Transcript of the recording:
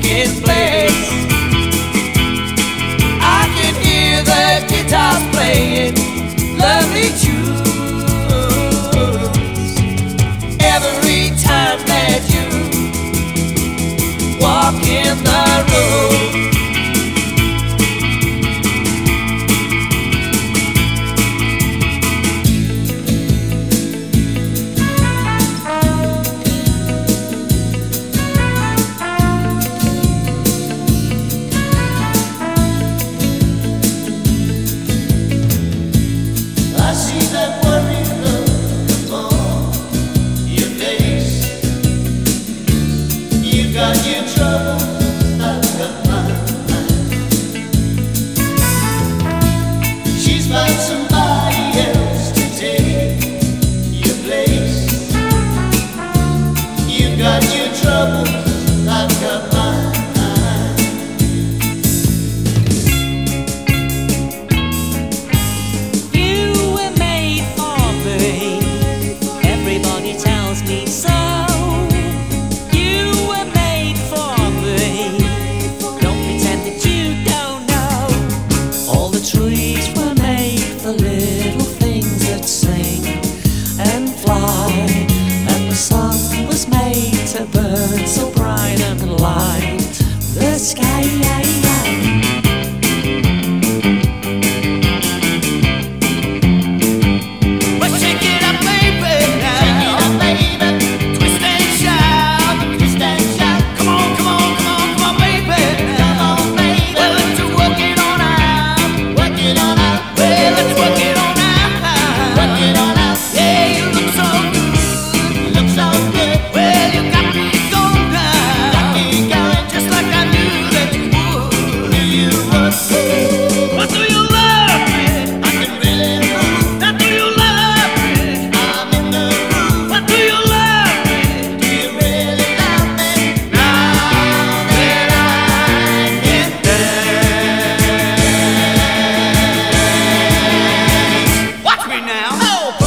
taking place. I can hear the guitars playing lovely tunes every time that you walk in the room. got you trouble. sky hungry now. Oh.